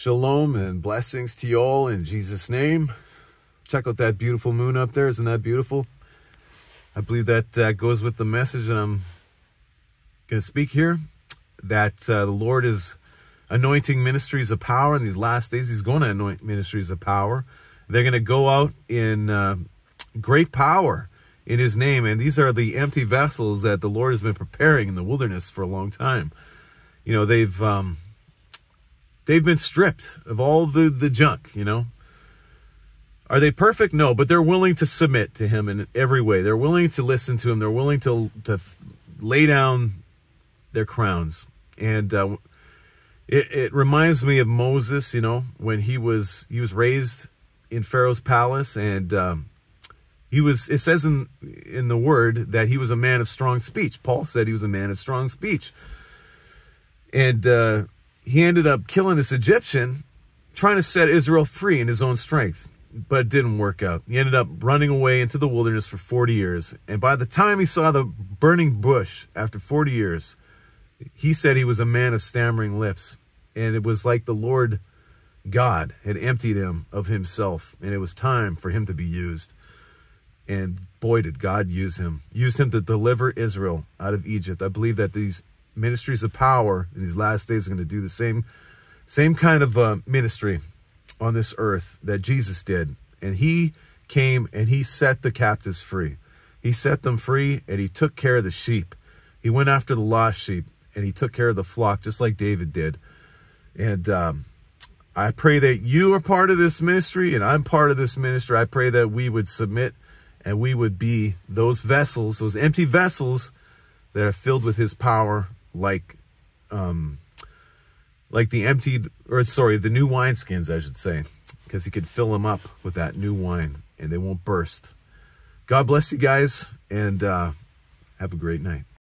Shalom and blessings to you all in Jesus' name. Check out that beautiful moon up there. Isn't that beautiful? I believe that uh, goes with the message that I'm going to speak here. That uh, the Lord is anointing ministries of power in these last days. He's going to anoint ministries of power. They're going to go out in uh, great power in His name. And these are the empty vessels that the Lord has been preparing in the wilderness for a long time. You know, they've. Um, they've been stripped of all the, the junk, you know. Are they perfect? No, but they're willing to submit to him in every way. They're willing to listen to him. They're willing to to lay down their crowns. And uh, it, it reminds me of Moses, you know, when he was he was raised in Pharaoh's palace, and um, he was. It says in in the word that he was a man of strong speech. Paul said he was a man of strong speech, and. Uh, he ended up killing this Egyptian, trying to set Israel free in his own strength, but it didn't work out. He ended up running away into the wilderness for 40 years. And by the time he saw the burning bush after 40 years, he said he was a man of stammering lips. And it was like the Lord God had emptied him of himself, and it was time for him to be used. And boy, did God use him, use him to deliver Israel out of Egypt. I believe that these ministries of power in these last days are going to do the same same kind of uh, ministry on this earth that Jesus did. And he came and he set the captives free. He set them free and he took care of the sheep. He went after the lost sheep and he took care of the flock just like David did. And um, I pray that you are part of this ministry and I'm part of this ministry. I pray that we would submit and we would be those vessels, those empty vessels that are filled with his power like um like the emptied or sorry the new wineskins i should say because he could fill them up with that new wine and they won't burst. God bless you guys and uh have a great night